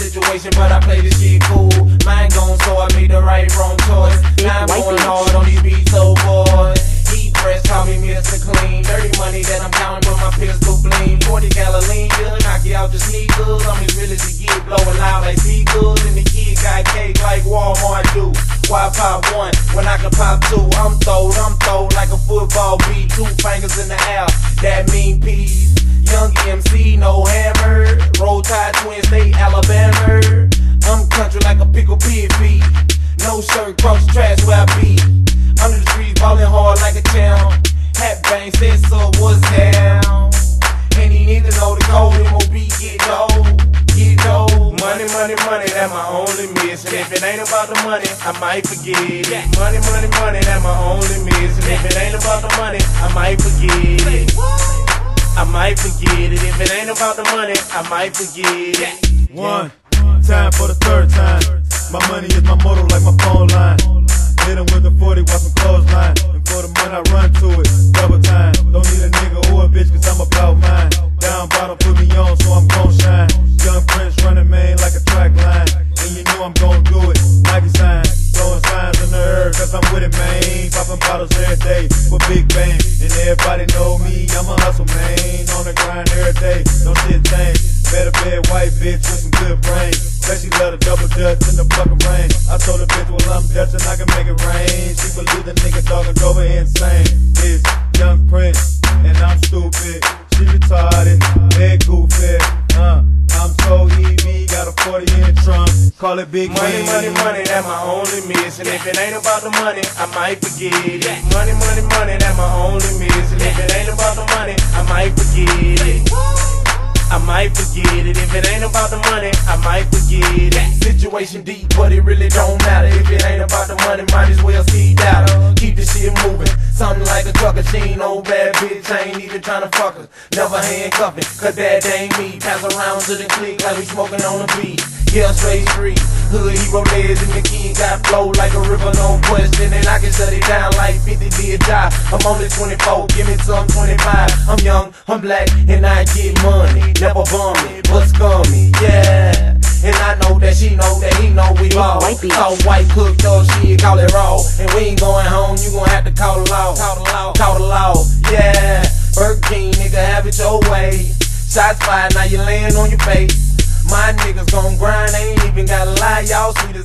situation, but I shit cool. Gone, so I made the right wrong choice. Now I'm going hard on these beats, so. Heat press, me Mr. Clean. Dirty money that I'm counting with my pistol gleam. 40 gallon lean, knock you out your sneakers. I'm as real as it get, blowing loud like speakers. Why pop one when I can pop two? I'm throwed, I'm throwed like a football beat. Two fingers in the air, that mean peas. Young MC, no hammer. Roll Tide twins, stay Alabama. I'm country like a pickle pig feet. No shirt, cross the trash where I be. Under the trees, ballin' hard like a champ. Hat bang, said so, what's down? And he need to know the code, MOB, get dough. Money, money, money, that my only miss. And if it ain't about the money, I might forget it. Money, money, money, that my only miss. And if it ain't about the money, I might forget it. I might forget it. If it ain't about the money, I might forget it. One time for the third time. My money is my motto like my phone line. Hit 'em with the 40 while some clothesline. And for the money I run to it, double time. With it, man. Popping bottles every day for Big Bang. And everybody know me, I'm a hustle, man. On the grind every day, no shit change. Better bad white bitch with some good brain. Said she love the double dutch in the fucking rain. I told the bitch, well, I'm Dutch and I can make it rain. She believe the nigga talking her insane. Call it Big Money, Wing. money, money, that my only miss. And if it ain't about the money, I might forget it. Money, money, money, that my only miss. And if it ain't about the money, I might forget it. I might forget it. If it ain't about the money, I might forget it. Situation deep, but it really don't matter. If it ain't about the money, might as well see that. Keep the shit moving. Something like a trucker, she ain't no bad bitch. I ain't even tryna fuck her. Never handcuffing, cause that ain't me. Pass around to the clique like we smoking on the beat. Yeah, straight street. Hood hero legs and the kid got flow like a river, no question. And I can shut it down like 50 did die. I'm only 24, give me some 25. I'm young, I'm black, and I get money. Never bum me, but scummy, yeah. And I know that she know that he know we ball. Call white cooked up shit, call it raw. And we ain't going The law, the yeah. Burger King, nigga, have it your way. Shots fired, now you laying on your face. My niggas gon' grind, they ain't even gotta lie, y'all apple pie.